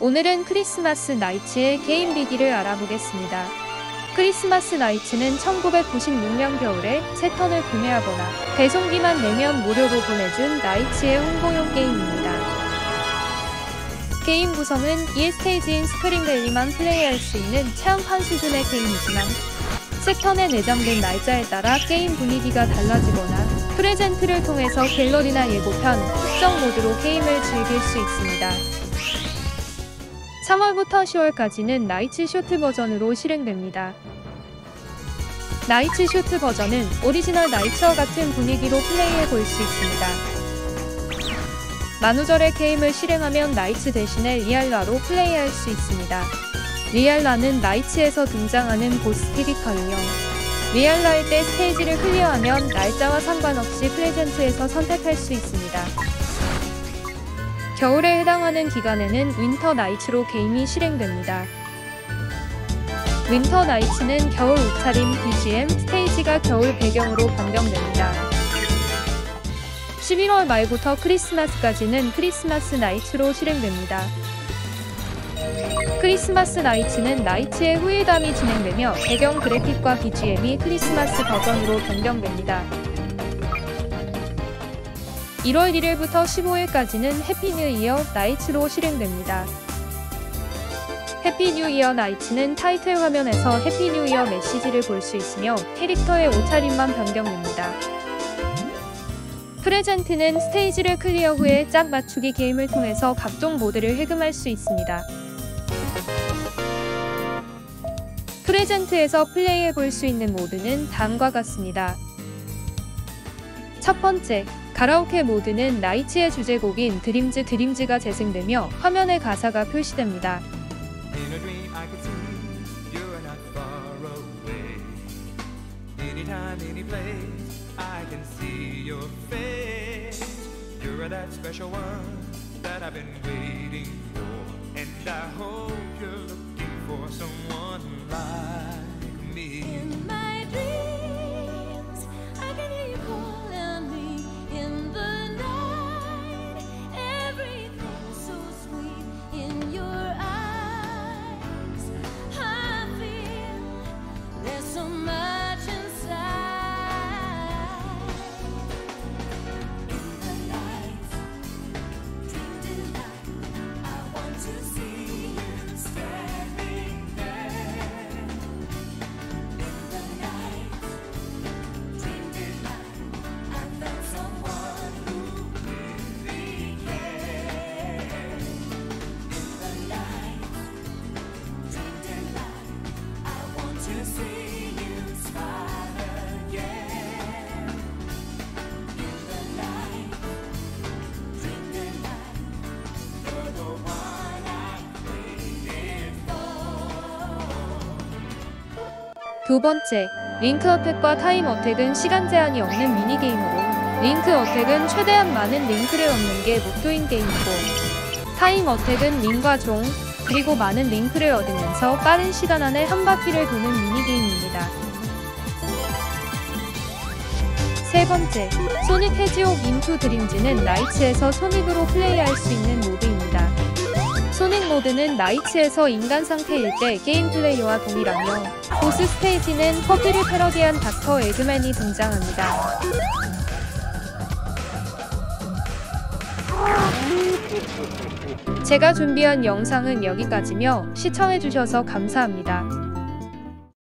오늘은 크리스마스 나이츠의 게임 비기를 알아보겠습니다. 크리스마스 나이츠는 1996년 겨울에 새턴을 구매하거나 배송비만 내면 무료로 보내준 나이츠의 홍보용 게임입니다. 게임 구성은 이 스테이지인 스프링밸리만 플레이할 수 있는 체험판 수준의 게임이지만 새턴에 내장된 날짜에 따라 게임 분위기가 달라지거나 present를 통해서 갤러리나 예고편, 특정 모드로 게임을 즐길 수 있습니다. 3월부터 10월까지는 나이츠 쇼트 버전으로 실행됩니다. 나이츠 쇼트 버전은 오리지널 나이츠와 같은 분위기로 플레이해 볼 수 있습니다. 만우절에 게임을 실행하면 나이츠 대신에 리알라로 플레이할 수 있습니다. 리알라는 나이츠에서 등장하는 보스 캐릭터이며 리알라일 때 스테이지를 클리어하면 날짜와 상관없이 present에서 선택할 수 있습니다. 겨울에 해당하는 기간에는 winter 나이츠로 게임이 실행됩니다. winter 나이츠는 겨울 옷차림 BGM 스테이지가 겨울 배경으로 변경됩니다. 11월 말부터 크리스마스까지는 크리스마스 나이츠로 실행됩니다. 크리스마스 나이츠는 나이츠의 후일담이 진행되며 배경 그래픽과 BGM이 크리스마스 버전으로 변경됩니다. 1월 1일부터 15일까지는 Happy New Year 나이츠로 실행됩니다. Happy New Year 나이츠는 타이틀 화면에서 Happy New Year 메시지를 볼 수 있으며 캐릭터의 옷차림만 변경됩니다. present는 스테이지를 클리어 후에 짝 맞추기 게임을 통해서 각종 모드를 해금할 수 있습니다. present에서 플레이해 볼 수 있는 모드는 다음과 같습니다. 첫 번째, 가라오케 모드는 나이츠의 주제곡인 드림즈 드림즈가 재생되며 화면에 가사가 표시됩니다. 두 번째, link attack과 time attack은 시간 제한이 없는 미니게임으로 link attack은 최대한 많은 link를 얻는 게 목표인 게임이고 time attack은 링과 종, 그리고 많은 link를 얻으면서 빠른 시간 안에 한 바퀴를 도는 미니게임입니다. 세 번째, 소닉 the Hedgehog into Dreams는 나이츠에서 소닉으로 플레이할 수 있는 모드입니다. 소닉 모드는 나이츠에서 인간 상태일 때 게임 플레이와 동일하며 보스 스테이지는 퍼즐을 패러디한 닥터 에그맨이 등장합니다. 제가 준비한 영상은 여기까지며 시청해주셔서 감사합니다.